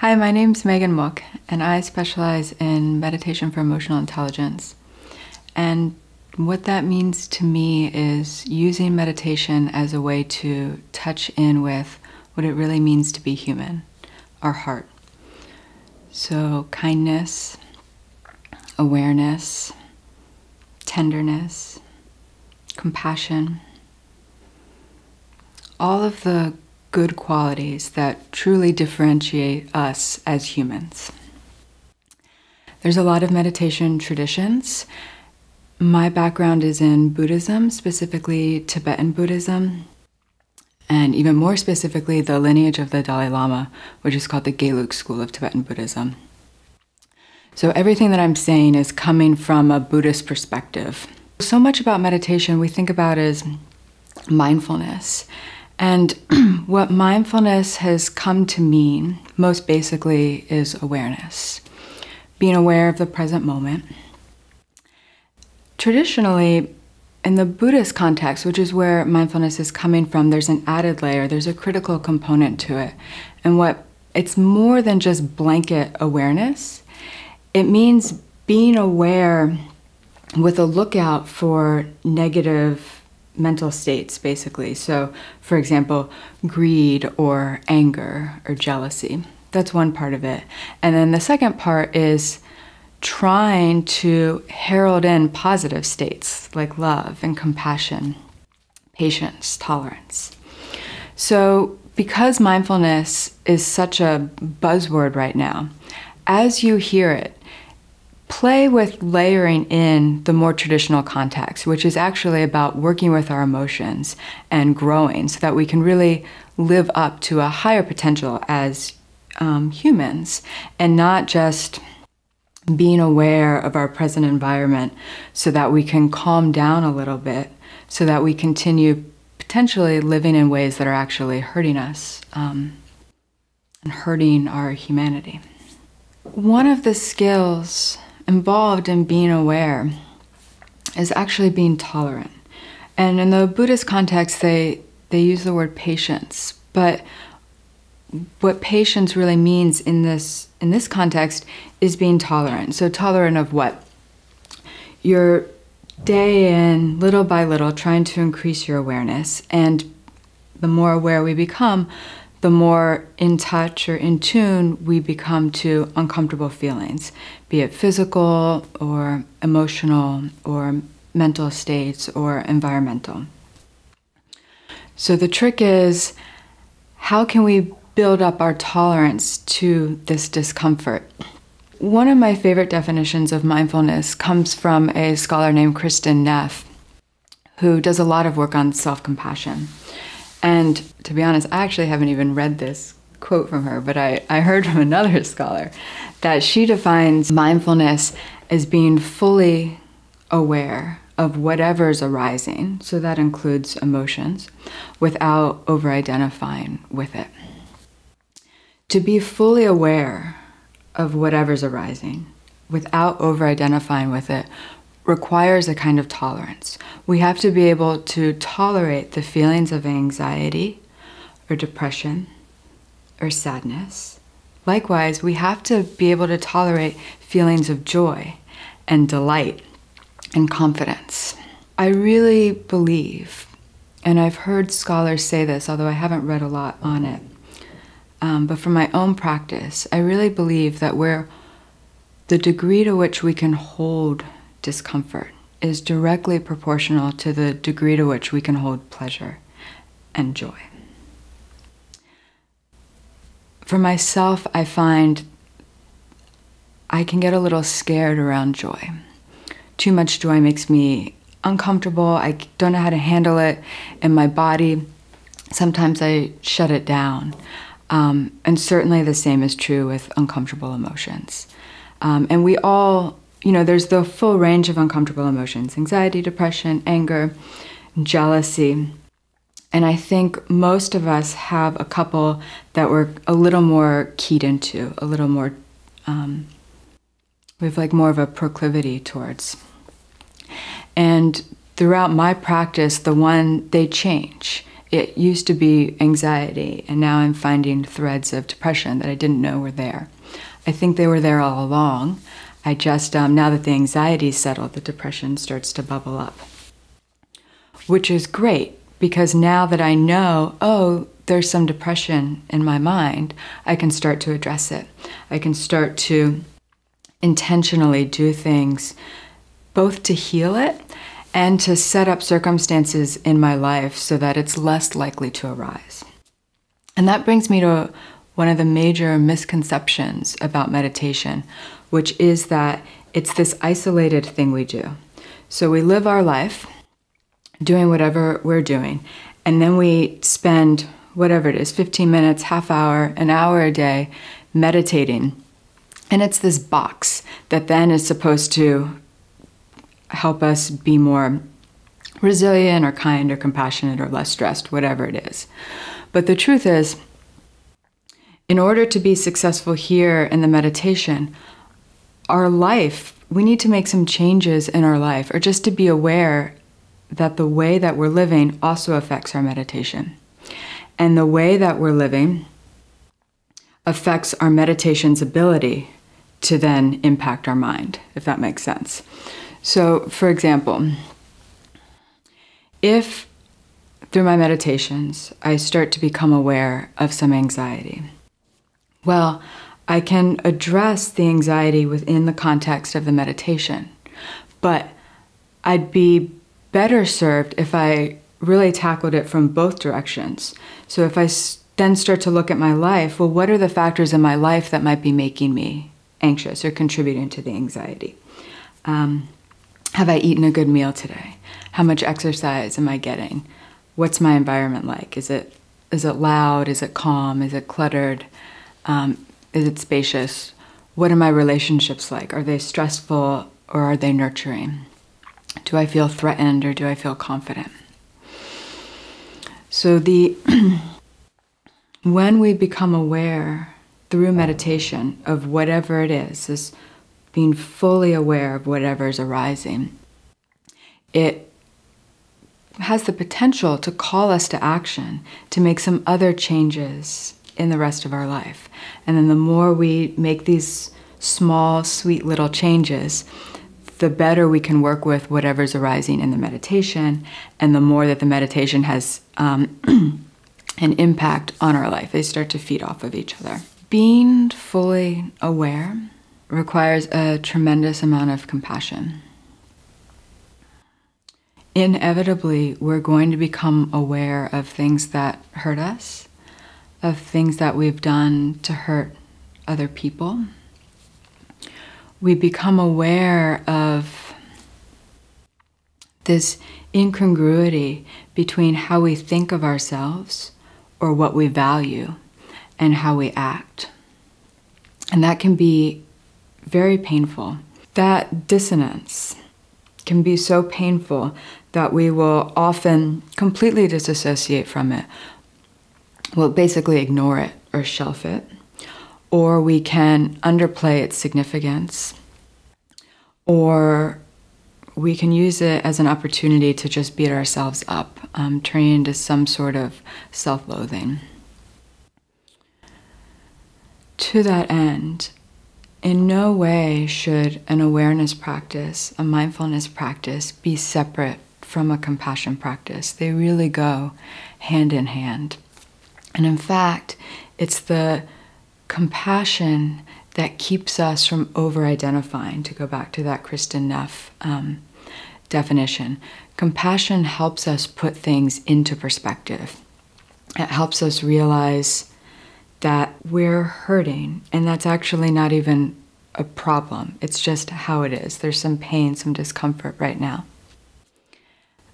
Hi, my name's Megan Mook, and I specialize in meditation for emotional intelligence. And what that means to me is using meditation as a way to touch in with what it really means to be human, our heart. So, kindness, awareness, tenderness, compassion, all of the good qualities that truly differentiate us as humans. There's a lot of meditation traditions. My background is in Buddhism, specifically Tibetan Buddhism, and even more specifically, the lineage of the Dalai Lama, which is called the Gelug School of Tibetan Buddhism. So, everything that I'm saying is coming from a Buddhist perspective. So much about meditation we think about as mindfulness. And what mindfulness has come to mean, most basically, is awareness. Being aware of the present moment. Traditionally, in the Buddhist context, which is where mindfulness is coming from, there's an added layer, there's a critical component to it. And what it's more than just blanket awareness, it means being aware with a lookout for negative mental states, basically. So, for example, greed or anger or jealousy. That's one part of it. And then the second part is trying to herald in positive states like love and compassion, patience, tolerance. So, because mindfulness is such a buzzword right now, as you hear it, play with layering in the more traditional context, which is actually about working with our emotions and growing so that we can really live up to a higher potential as um, humans and not just being aware of our present environment so that we can calm down a little bit so that we continue potentially living in ways that are actually hurting us um, and hurting our humanity. One of the skills involved in being aware is actually being tolerant. And in the Buddhist context, they, they use the word patience. But what patience really means in this, in this context is being tolerant. So, tolerant of what? You're day in, little by little, trying to increase your awareness. And the more aware we become, the more in touch or in tune we become to uncomfortable feelings, be it physical or emotional or mental states or environmental. So the trick is how can we build up our tolerance to this discomfort? One of my favorite definitions of mindfulness comes from a scholar named Kristin Neff, who does a lot of work on self compassion. And to be honest, I actually haven't even read this quote from her, but I, I heard from another scholar that she defines mindfulness as being fully aware of whatever's arising, so that includes emotions, without over identifying with it. To be fully aware of whatever's arising without over identifying with it requires a kind of tolerance. We have to be able to tolerate the feelings of anxiety or depression or sadness. Likewise, we have to be able to tolerate feelings of joy and delight and confidence. I really believe, and I've heard scholars say this, although I haven't read a lot on it, um, but from my own practice, I really believe that where the degree to which we can hold discomfort is directly proportional to the degree to which we can hold pleasure and joy. For myself, I find I can get a little scared around joy. Too much joy makes me uncomfortable. I don't know how to handle it in my body. Sometimes I shut it down. Um, and certainly the same is true with uncomfortable emotions. Um, and we all you know, there's the full range of uncomfortable emotions anxiety, depression, anger, jealousy. And I think most of us have a couple that we're a little more keyed into, a little more, um, we have like more of a proclivity towards. And throughout my practice, the one they change. It used to be anxiety, and now I'm finding threads of depression that I didn't know were there. I think they were there all along. I just, um, now that the anxiety is settled, the depression starts to bubble up. Which is great because now that I know, oh, there's some depression in my mind, I can start to address it. I can start to intentionally do things both to heal it and to set up circumstances in my life so that it's less likely to arise. And that brings me to one of the major misconceptions about meditation, which is that it's this isolated thing we do. So we live our life doing whatever we're doing, and then we spend whatever it is 15 minutes, half hour, an hour a day meditating. And it's this box that then is supposed to help us be more resilient or kind or compassionate or less stressed, whatever it is. But the truth is, in order to be successful here in the meditation, our life, we need to make some changes in our life, or just to be aware that the way that we're living also affects our meditation. And the way that we're living affects our meditation's ability to then impact our mind, if that makes sense. So, for example, if through my meditations I start to become aware of some anxiety, well, I can address the anxiety within the context of the meditation, but I'd be better served if I really tackled it from both directions. So if I then start to look at my life, well, what are the factors in my life that might be making me anxious or contributing to the anxiety? Um, have I eaten a good meal today? How much exercise am I getting? What's my environment like? Is it is it loud? Is it calm? Is it cluttered? Um, is it spacious? What are my relationships like? Are they stressful or are they nurturing? Do I feel threatened or do I feel confident? So the when we become aware through meditation of whatever it is, this being fully aware of whatever is arising, it has the potential to call us to action, to make some other changes in the rest of our life. And then the more we make these small, sweet little changes, the better we can work with whatever's arising in the meditation, and the more that the meditation has um, an impact on our life. They start to feed off of each other. Being fully aware requires a tremendous amount of compassion. Inevitably, we're going to become aware of things that hurt us, of things that we've done to hurt other people we become aware of this incongruity between how we think of ourselves or what we value and how we act. And that can be very painful. That dissonance can be so painful that we will often completely disassociate from it. We'll basically ignore it or shelf it or we can underplay its significance, or we can use it as an opportunity to just beat ourselves up, um, into some sort of self loathing. To that end, in no way should an awareness practice, a mindfulness practice, be separate from a compassion practice. They really go hand in hand. And in fact, it's the compassion that keeps us from over identifying, to go back to that Kristin Neff um, definition. Compassion helps us put things into perspective. It helps us realize that we're hurting, and that's actually not even a problem. It's just how it is. There's some pain, some discomfort right now.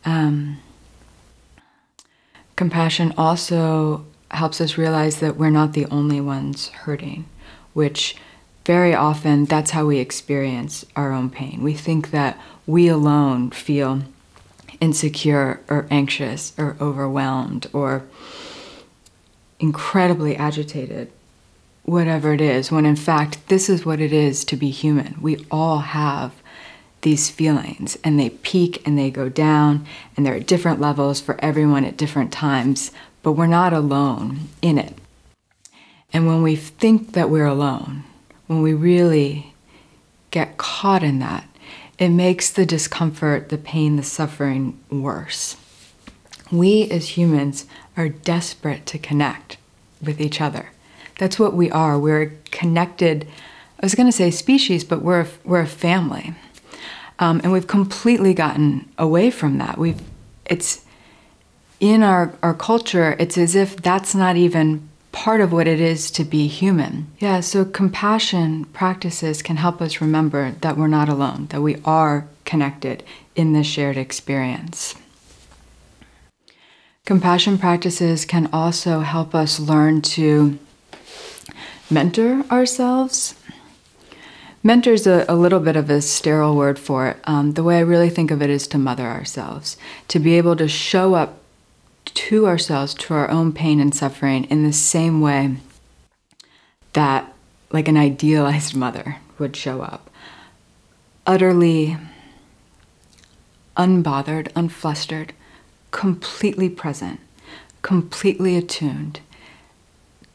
Um, compassion also helps us realize that we're not the only ones hurting, which very often that's how we experience our own pain. We think that we alone feel insecure or anxious or overwhelmed or incredibly agitated, whatever it is, when in fact, this is what it is to be human. We all have these feelings and they peak and they go down and they're at different levels for everyone at different times, but we're not alone in it. And when we think that we're alone, when we really get caught in that, it makes the discomfort, the pain, the suffering worse. We as humans are desperate to connect with each other. That's what we are. We're connected. I was going to say species, but we're we're a family, um, and we've completely gotten away from that. We've it's in our our culture. It's as if that's not even part of what it is to be human. Yeah, so compassion practices can help us remember that we're not alone, that we are connected in this shared experience. Compassion practices can also help us learn to mentor ourselves. Mentor is a, a, little bit of a sterile word for it. Um, the way I really think of it is to mother ourselves, to be able to show up to ourselves, to our own pain and suffering in the same way that, like, an idealized mother would show up. Utterly unbothered, unflustered, completely present, completely attuned,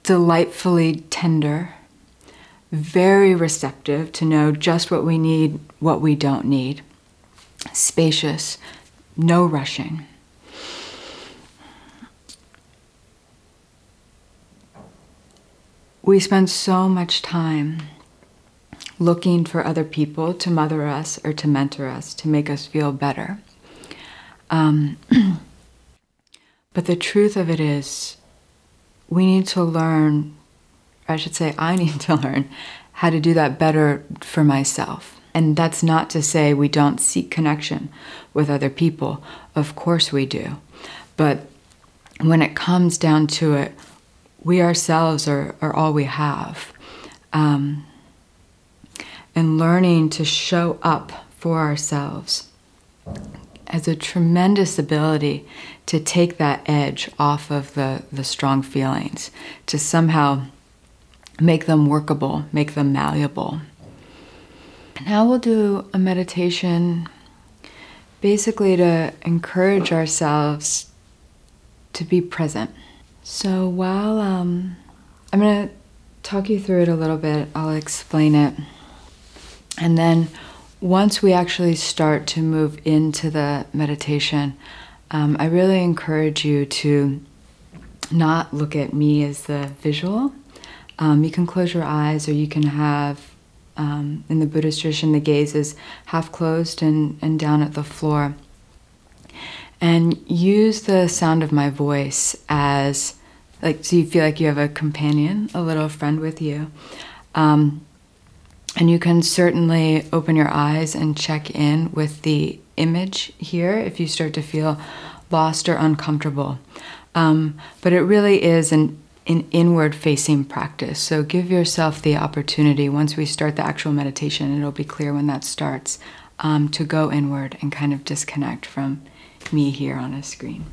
delightfully tender, very receptive to know just what we need, what we don't need, spacious, no rushing. We spend so much time looking for other people to mother us or to mentor us, to make us feel better. Um, but the truth of it is, we need to learn, I should say, I need to learn how to do that better for myself. And that's not to say we don't seek connection with other people. Of course we do. But when it comes down to it, we ourselves are, are all we have. Um, and learning to show up for ourselves has a tremendous ability to take that edge off of the, the strong feelings, to somehow make them workable, make them malleable. Now we'll do a meditation basically to encourage ourselves to be present. So while um, I'm going to talk you through it a little bit, I'll explain it. And then once we actually start to move into the meditation, um, I really encourage you to not look at me as the visual. Um, you can close your eyes, or you can have, um, in the Buddhist tradition, the gaze is half closed and, and down at the floor. And use the sound of my voice as, like, so you feel like you have a companion, a little friend with you. Um, and you can certainly open your eyes and check in with the image here if you start to feel lost or uncomfortable. Um, but it really is an, an inward facing practice. So give yourself the opportunity once we start the actual meditation, it'll be clear when that starts, um, to go inward and kind of disconnect from me here on a screen.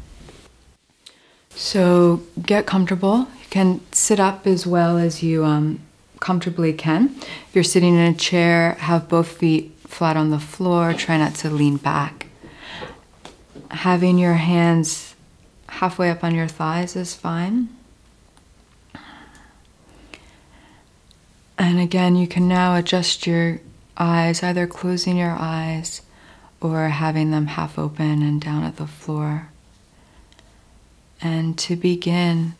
So get comfortable. You can sit up as well as you um, comfortably can. If you're sitting in a chair, have both feet flat on the floor. Try not to lean back. Having your hands halfway up on your thighs is fine. And again, you can now adjust your eyes, either closing your eyes or having them half open and down at the floor. And to begin,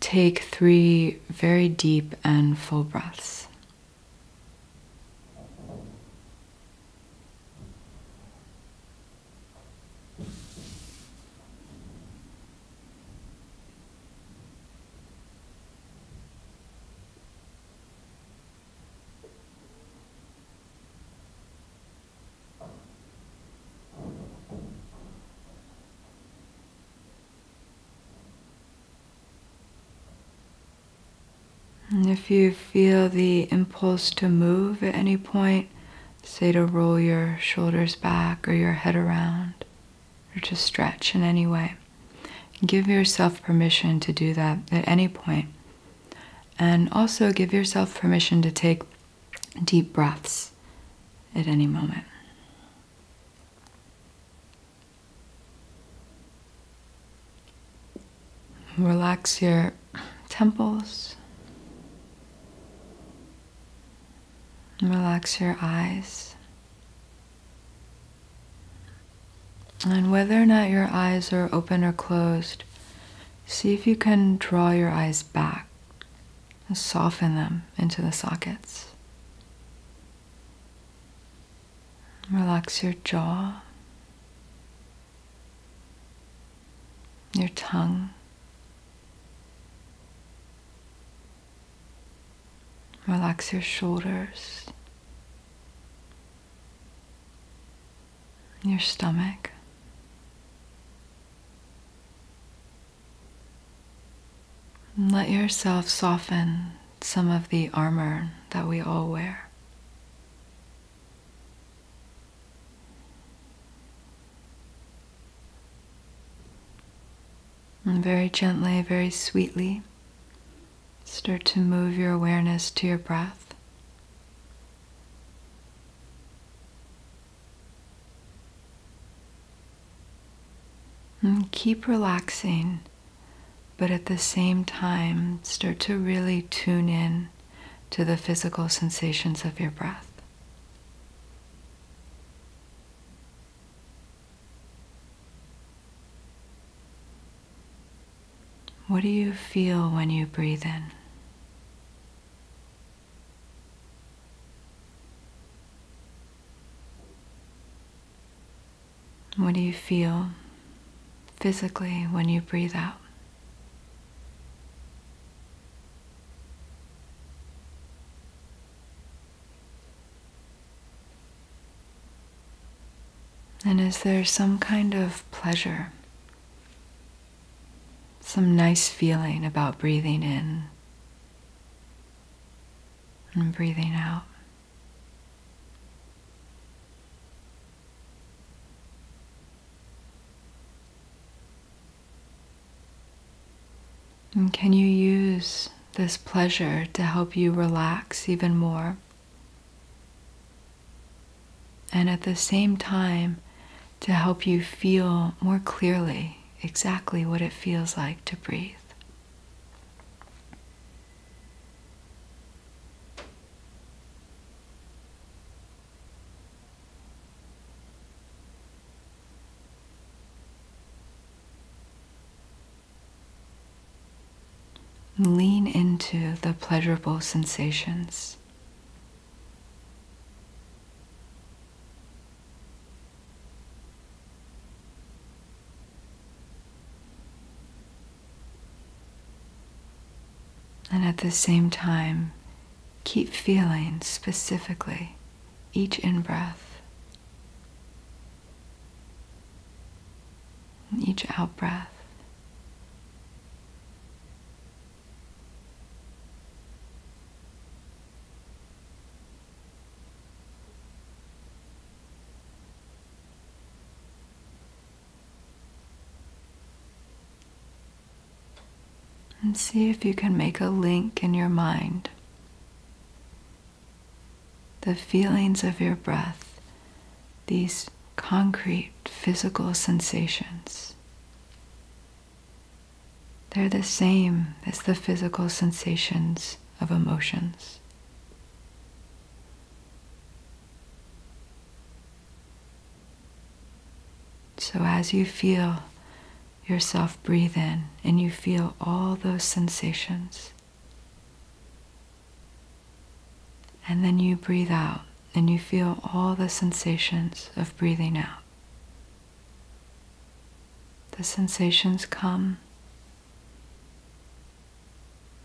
take three very deep and full breaths. And if you feel the impulse to move at any point, say to roll your shoulders back or your head around or to stretch in any way, give yourself permission to do that at any point. And also give yourself permission to take deep breaths at any moment. Relax your temples. Relax your eyes. And whether or not your eyes are open or closed, see if you can draw your eyes back and soften them into the sockets. Relax your jaw, your tongue. Relax your shoulders, your stomach. Let yourself soften some of the armor that we all wear. And very gently, very sweetly, start to move your awareness to your breath. And keep relaxing but at the same time, start to really tune in to the physical sensations of your breath. What do you feel when you breathe in? What do you feel physically when you breathe out? And is there some kind of pleasure, some nice feeling about breathing in and breathing out? And can you use this pleasure to help you relax even more? And at the same time, to help you feel more clearly exactly what it feels like to breathe. Lean into the pleasurable sensations. And at the same time, keep feeling specifically each in breath, each out breath. And see if you can make a link in your mind. The feelings of your breath, these concrete physical sensations, they're the same as the physical sensations of emotions. So as you feel yourself breathe in and you feel all those sensations. And then you breathe out and you feel all the sensations of breathing out. The sensations come,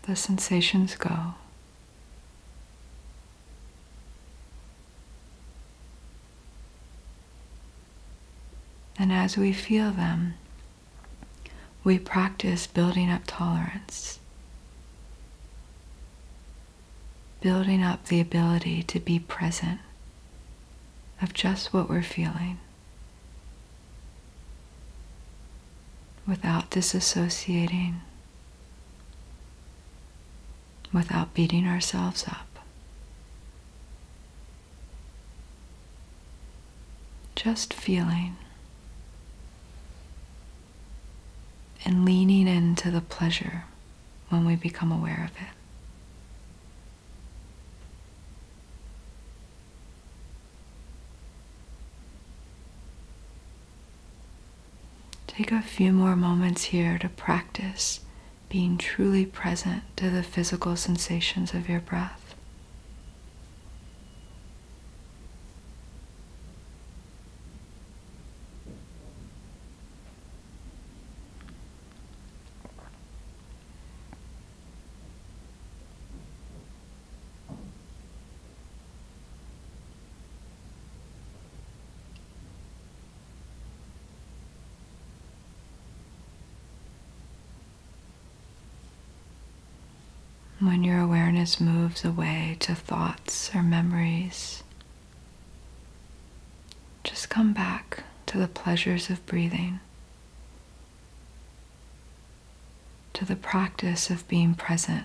the sensations go. And as we feel them, we practice building up tolerance, building up the ability to be present of just what we're feeling without disassociating, without beating ourselves up. Just feeling and leaning into the pleasure when we become aware of it. Take a few more moments here to practice being truly present to the physical sensations of your breath. When your awareness moves away to thoughts or memories, just come back to the pleasures of breathing, to the practice of being present.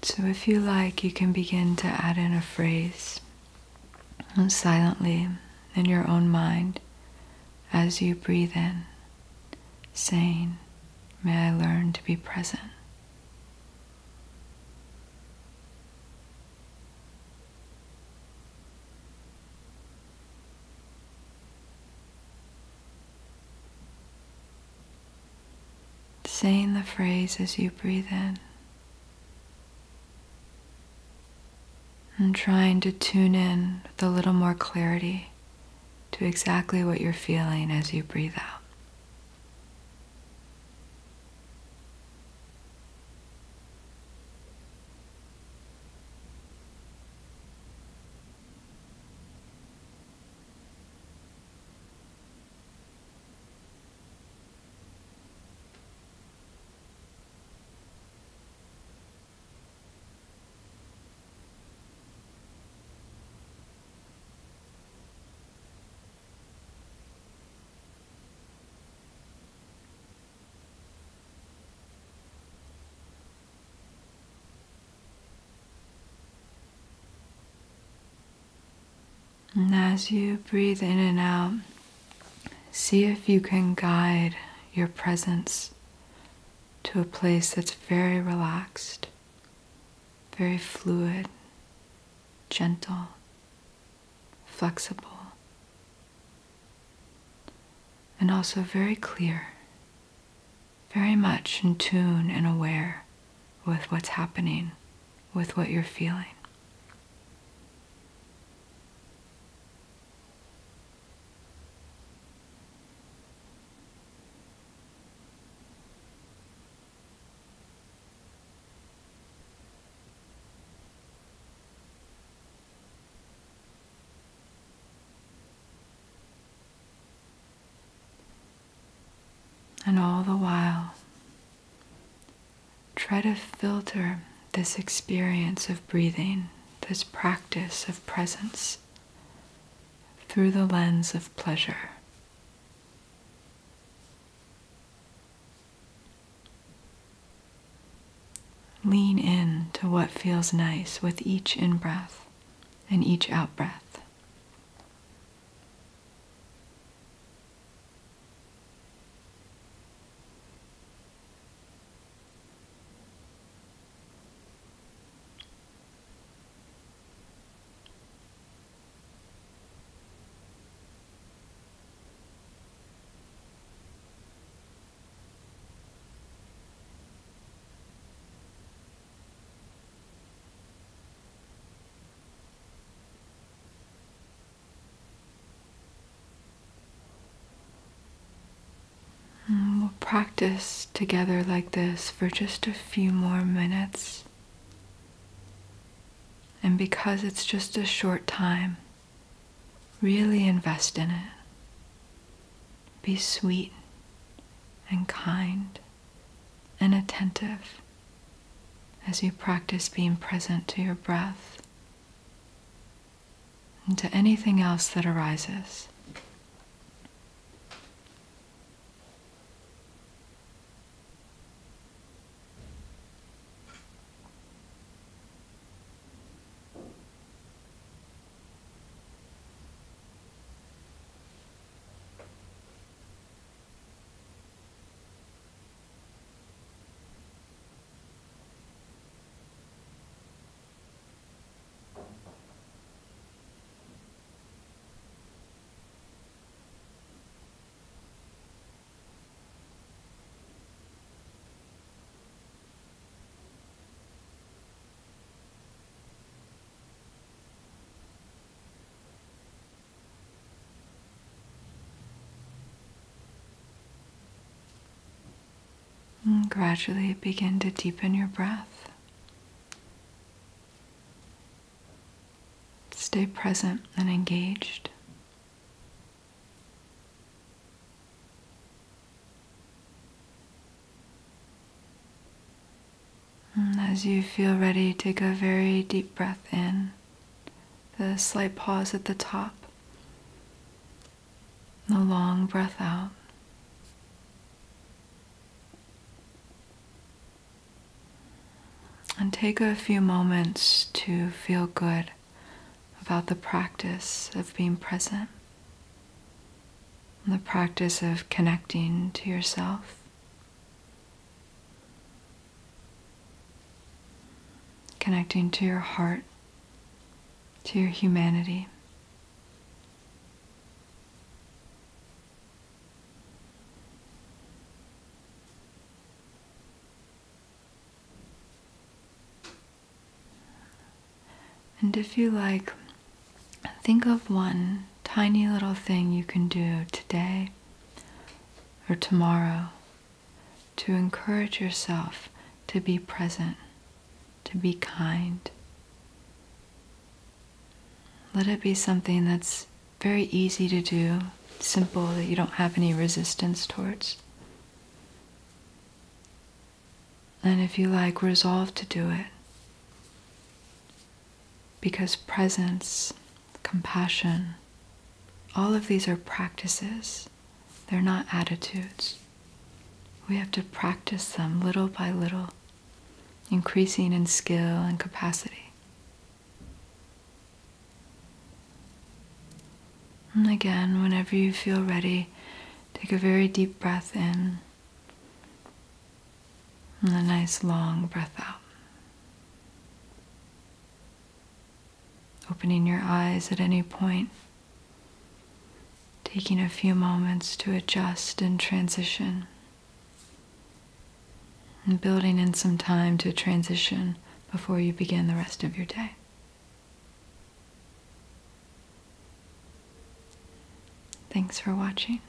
So, if you like, you can begin to add in a phrase silently in your own mind as you breathe in saying, May I learn to be present. Saying the phrase as you breathe in. And trying to tune in with a little more clarity to exactly what you're feeling as you breathe out. And as you breathe in and out, see if you can guide your presence to a place that's very relaxed, very fluid, gentle, flexible, and also very clear, very much in tune and aware with what's happening, with what you're feeling. And all the while, try to filter this experience of breathing, this practice of presence, through the lens of pleasure. Lean in to what feels nice with each in breath and each out breath. Practice together like this for just a few more minutes. And because it's just a short time, really invest in it. Be sweet and kind and attentive as you practice being present to your breath and to anything else that arises. Gradually begin to deepen your breath. Stay present and engaged. As you feel ready, take a very deep breath in. The slight pause at the top. The long breath out. And take a few moments to feel good about the practice of being present, the practice of connecting to yourself. Connecting to your heart, to your humanity. And if you like, think of one tiny little thing you can do today or tomorrow to encourage yourself to be present, to be kind. Let it be something that's very easy to do, simple, that you don't have any resistance towards. And if you like, resolve to do it because presence, compassion, all of these are practices. They're not attitudes. We have to practice them little by little, increasing in skill and capacity. And again, whenever you feel ready, take a very deep breath in and a nice long breath out. Opening your eyes at any point, taking a few moments to adjust and transition, and building in some time to transition before you begin the rest of your day. Thanks for watching.